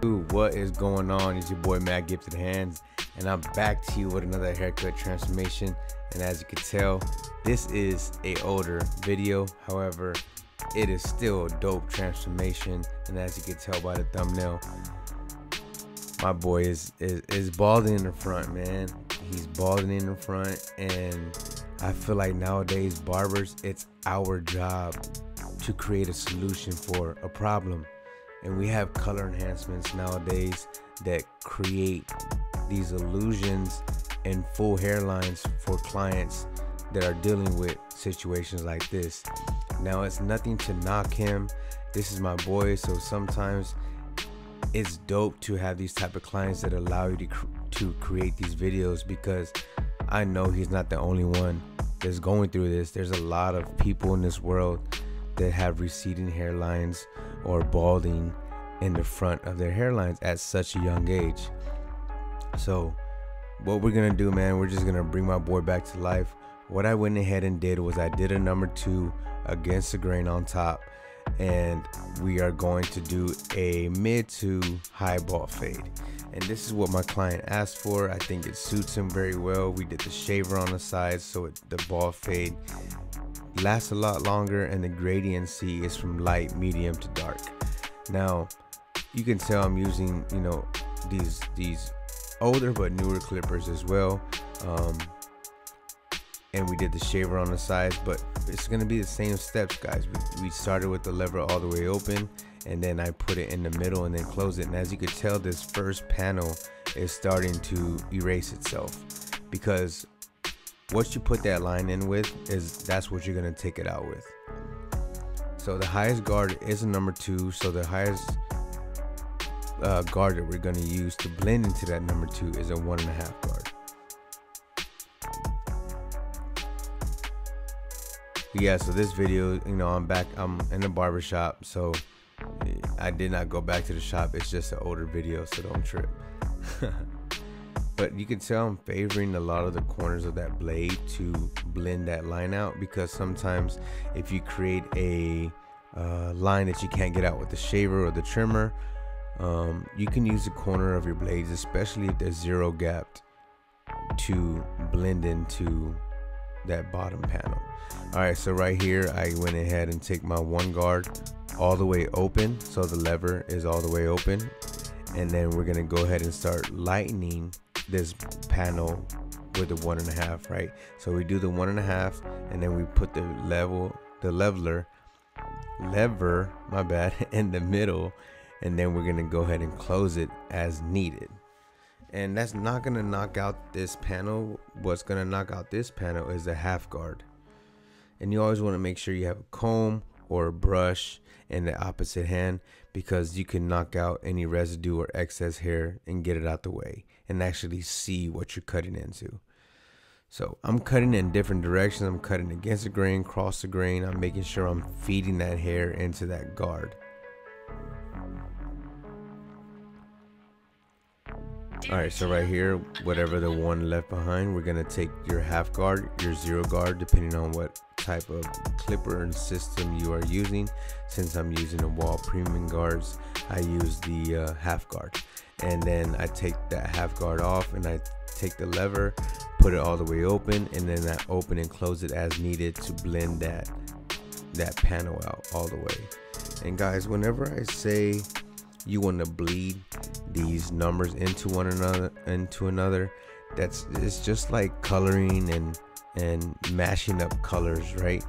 Dude, what is going on? It's your boy Matt Gifted Hands, and I'm back to you with another haircut transformation. And as you can tell, this is a older video. However, it is still a dope transformation. And as you can tell by the thumbnail, my boy is is, is balding in the front, man. He's balding in the front, and I feel like nowadays barbers, it's our job to create a solution for a problem and we have color enhancements nowadays that create these illusions and full hairlines for clients that are dealing with situations like this. Now, it's nothing to knock him. This is my boy, so sometimes it's dope to have these type of clients that allow you to cr- to create these videos because I know he's not the only one that's going through this. There's a lot of people in this world that have receding hairlines or balding in the front of their hairlines at such a young age. So, what we're gonna do, man, we're just gonna bring my boy back to life. What I went ahead and did was I did a number two against the grain on top, and we are going to do a mid to high ball fade. And this is what my client asked for. I think it suits him very well. We did the shaver on the side, so it, the ball fade lasts a lot longer, and the gradiency is from light, medium to dark. Now, you can tell I'm using, you know, these these older but newer clippers as well. Um, and we did the shaver on the sides, but it's gonna be the same steps, guys. We, we started with the lever all the way open, and then I put it in the middle and then close it. And as you can tell, this first panel is starting to erase itself because what you put that line in with is that's what you're gonna take it out with. So the highest guard is a number two. So the highest uh, guard that we're going to use to blend into that number two is a one and a half guard. But yeah, so this video, you know, I'm back, I'm in the barber shop, so I did not go back to the shop. It's just an older video, so don't trip. but you can tell I'm favoring a lot of the corners of that blade to blend that line out because sometimes if you create a uh, line that you can't get out with the shaver or the trimmer, um, you can use the corner of your blades, especially if they're zero gapped, to blend into that bottom panel. All right, so right here, I went ahead and take my one guard all the way open. So the lever is all the way open. And then we're gonna go ahead and start lightening this panel with the one and a half, right? So we do the one and a half and then we put the level, the leveler, lever, my bad, in the middle and then we're gonna go ahead and close it as needed and that's not gonna knock out this panel. What's gonna knock out this panel is the half guard. And you always want to make sure you have a comb or a brush in the opposite hand because you can knock out any residue or excess hair and get it out the way and actually see what you're cutting into. So I'm cutting in different directions. I'm cutting against the grain cross the grain. I'm making sure I'm feeding that hair into that guard all right so right here whatever the one left behind we're gonna take your half guard your zero guard depending on what type of clipper and system you are using. Since i'm using the Wahl premium guards i use the uh, half guard. And then i take that half guard off and i take the lever put it all the way open and then i open and close it as needed to blend that that panel out all the way. And guys whenever i say you want to bleed these numbers into one another into another that's it's just like coloring and and mashing up colors right?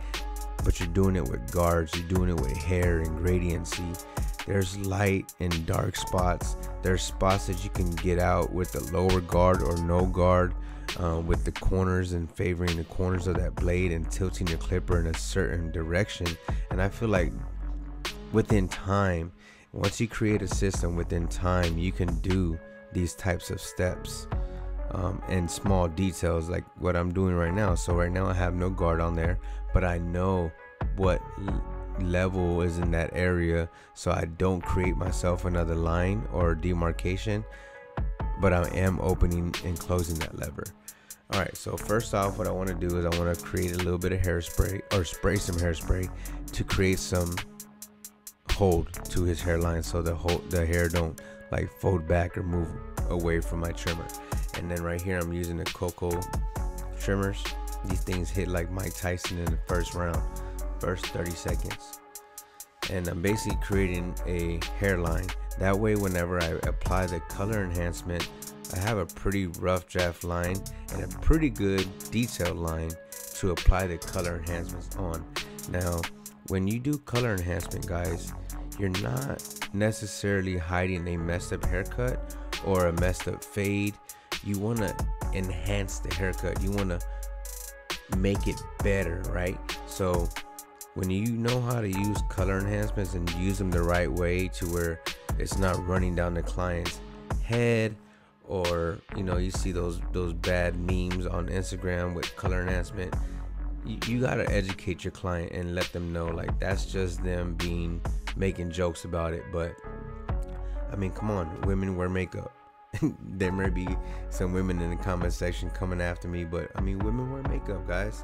But you're doing it with guards you're doing it with hair and gradiency there's light and dark spots. There's spots that you can get out with the lower guard or no guard uh, with the corners and favoring the corners of that blade and tilting your clipper in a certain direction. And i feel like within time once you create a system within time, you can do these types of steps um, and small details like what I'm doing right now. So right now I have no guard on there, but I know what level is in that area so I don't create myself another line or demarcation, but I am opening and closing that lever. All right, so first off, what I want to do is I want to create a little bit of hairspray or spray some hairspray to create some hold to his hairline so the whole the hair don't like fold back or move away from my trimmer. And then right here, I'm using the Cocco trimmers. These things hit like Mike Tyson in the first round, first 30 seconds. And I'm basically creating a hairline. That way, whenever I apply the color enhancement, I have a pretty rough draft line and a pretty good detailed line to apply the color enhancements on. Now, when you do color enhancement, guys, you're not necessarily hiding a messed up haircut or a messed up fade. You want to enhance the haircut. You want to make it better, right? So when you know how to use color enhancements and use them the right way to where it's not running down the client's head or you know you see those those bad memes on Instagram with color enhancement you, you got to educate your client and let them know like that's just them being making jokes about it but I mean come on women wear makeup there may be some women in the comment section coming after me, but I mean, women wear makeup, guys.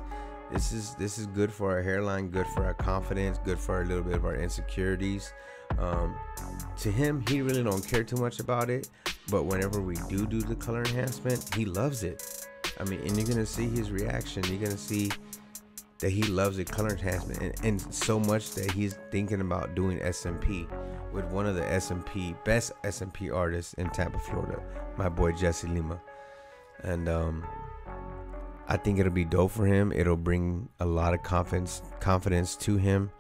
This is this is good for our hairline, good for our confidence, good for a little bit of our insecurities. Um, to him, he really don't care too much about it, but whenever we do do the color enhancement, he loves it. I mean, and you're gonna see his reaction. You're gonna see that he loves the color enhancement, and, and so much that he's thinking about doing SMP with one of the SMP best SMP artists in Tampa, Florida, my boy Jesse Lima, and um, I think it'll be dope for him. It'll bring a lot of confidence confidence to him,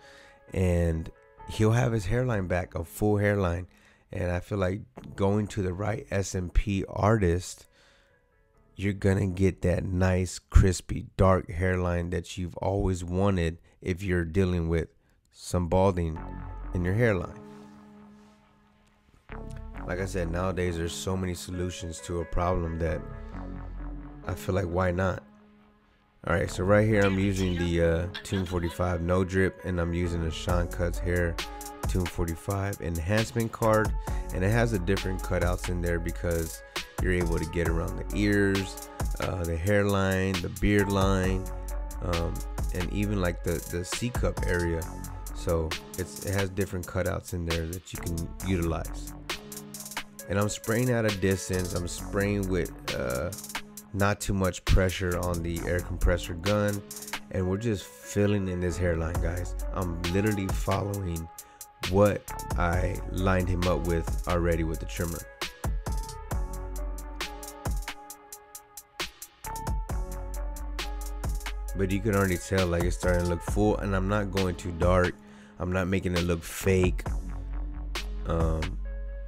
and he'll have his hairline back, a full hairline. And I feel like going to the right SMP artist, you're gonna get that nice, crispy, dark hairline that you've always wanted if you're dealing with some balding in your hairline like I said, nowadays there's so many solutions to a problem that I feel like why not? All right, so right here I'm using the uh, Tomb45 No Drip, and I'm using the Sean Cuts Hair Tomb45 enhancement card, and it has a different cutouts in there because you're able to get around the ears, uh, the hairline, the beard line, um, and even like the the C cup area. So it's it has different cutouts in there that you can utilize and I'm spraying at a distance. I'm spraying with uh, not too much pressure on the air compressor gun, and we're just filling in this hairline, guys. I'm literally following what I lined him up with already with the trimmer. But you can already tell like it's starting to look full and I'm not going too dark. I'm not making it look fake. Um,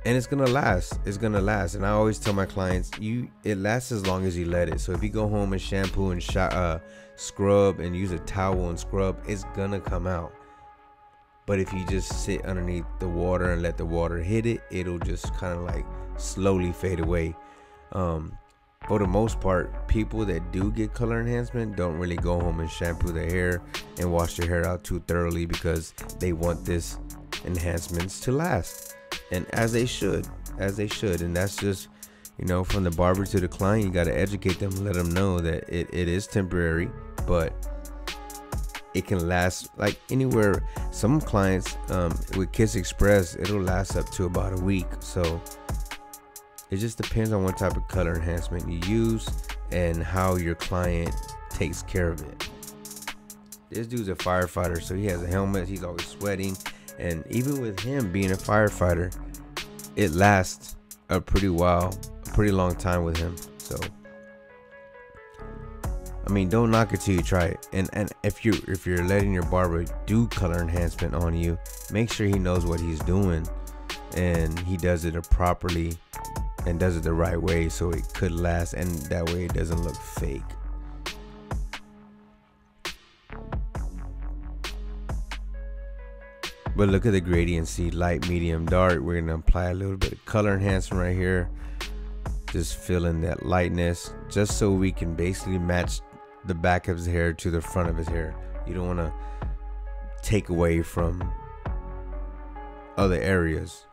and it's gonna last. It's gonna last. And i always tell my clients you it lasts as long as you let it. So if you go home and shampoo and sh- uh, scrub and use a towel and scrub it's gonna come out. But if you just sit underneath the water and let the water hit it it'll just kind of like slowly fade away. Um, for the most part people that do get color enhancement don't really go home and shampoo their hair and wash their hair out too thoroughly because they want this enhancements to last and as they should, as they should. And that's just, you know, from the barber to the client, you got to educate them, let them know that it, it is temporary, but it can last like anywhere. Some clients um, with Kiss Express, it'll last up to about a week. So it just depends on what type of color enhancement you use and how your client takes care of it. This dude's a firefighter, so he has a helmet. He's always sweating. And even with him being a firefighter, it lasts a pretty while, a pretty long time with him. So I mean, don't knock it till you try it. And and if you if you're letting your barber do color enhancement on you, make sure he knows what he's doing and he does it properly and does it the right way so it could last and that way it doesn't look fake. But look at the gradient, see light, medium, dark. We're gonna apply a little bit of color enhancement right here. Just filling that lightness, just so we can basically match the back of his hair to the front of his hair. You don't wanna take away from other areas.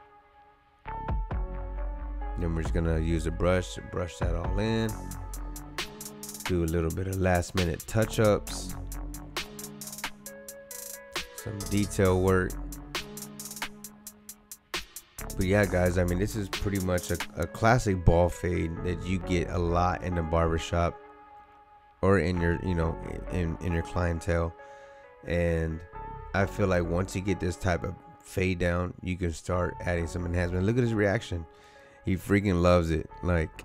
Then we're just gonna use a brush to brush that all in. do a little bit of last minute touch ups, some detail work. But yeah, guys, I mean, this is pretty much a, a classic ball fade that you get a lot in the barbershop or in your, you know, in, in your clientele. And I feel like once you get this type of fade down, you can start adding some enhancement. Look at his reaction. He freaking loves it. Like,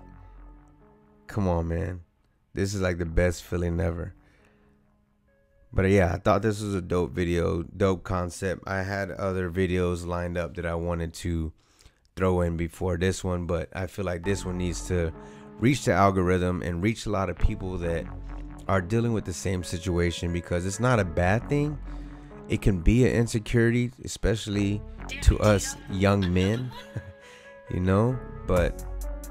come on, man. This is like the best feeling ever. But yeah, I thought this was a dope video, dope concept. I had other videos lined up that I wanted to throw in before this one, but I feel like this one needs to reach the algorithm and reach a lot of people that are dealing with the same situation because it's not a bad thing. It can be an insecurity, especially to us young men, you know, but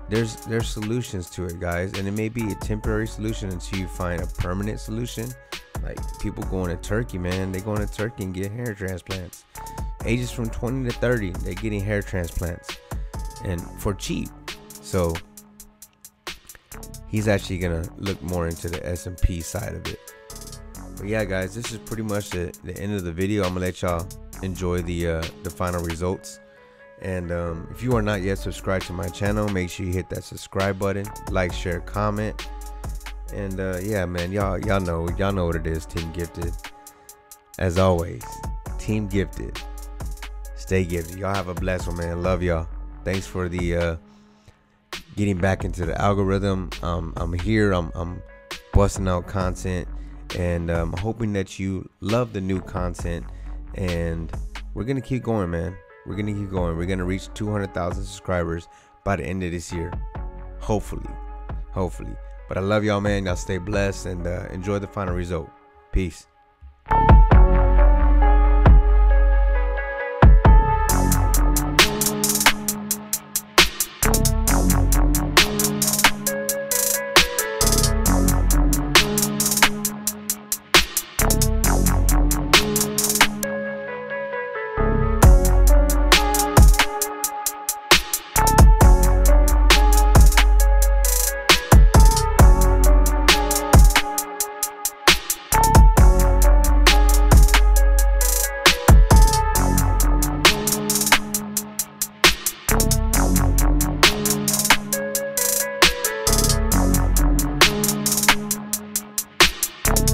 there's there's solutions to it, guys, and it may be a temporary solution until you find a permanent solution. Like people going to Turkey, man, they going to Turkey and get hair transplants. Ages from 20 to 30, they're getting hair transplants, and for cheap. So he's actually gonna look more into the SMP side of it. But yeah, guys, this is pretty much the, the end of the video. I'm gonna let y'all enjoy the uh, the final results. And um, if you are not yet subscribed to my channel, make sure you hit that subscribe button, like, share, comment. And uh, yeah, man, y'all y'all know y'all know what it is. Team Gifted. As always, Team Gifted. Stay gifted. Y'all have a blessed one, man. Love y'all. Thanks for the uh, getting back into the algorithm. Um, I'm here. I'm, I'm busting out content, and I'm um, hoping that you love the new content. And we're gonna keep going, man. We're gonna keep going. We're gonna reach 200,000 subscribers by the end of this year. Hopefully, hopefully. But I love y'all, man. Y'all stay blessed and uh, enjoy the final result. Peace.